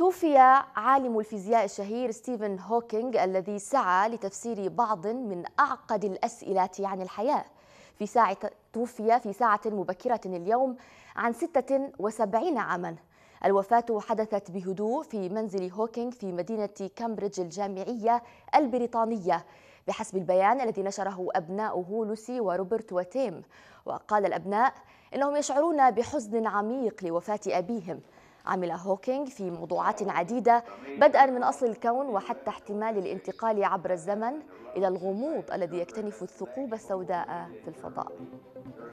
توفي عالم الفيزياء الشهير ستيفن هوكينج الذي سعى لتفسير بعض من أعقد الأسئلة عن الحياة. في ساعة توفي في ساعة مبكرة اليوم عن 76 عاما. الوفاة حدثت بهدوء في منزل هوكينج في مدينة كامبريدج الجامعية البريطانية بحسب البيان الذي نشره أبناؤه لوسي وروبرت وتيم. وقال الأبناء إنهم يشعرون بحزن عميق لوفاة أبيهم. عمل هوكينج في موضوعات عديدة بدءا من أصل الكون وحتى احتمال الانتقال عبر الزمن إلى الغموض الذي يكتنف الثقوب السوداء في الفضاء.